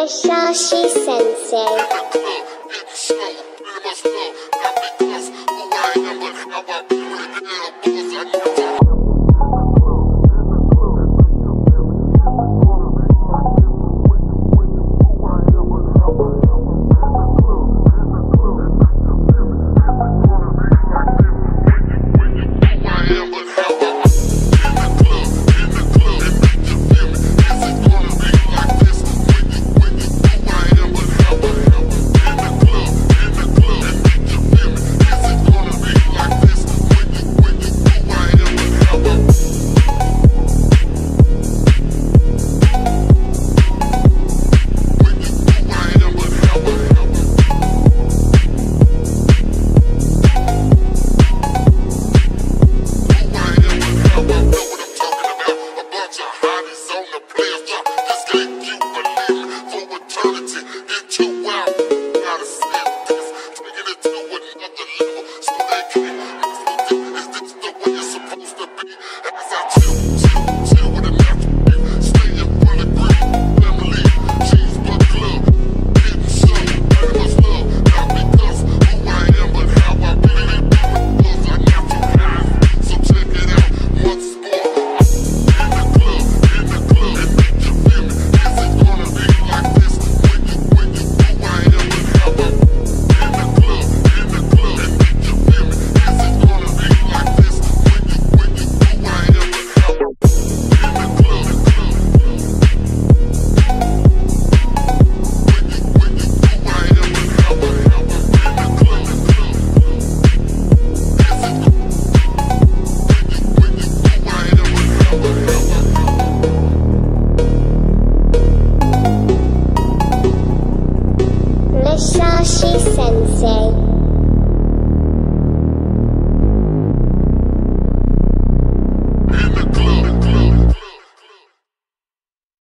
Mishashi Shashi Sensei.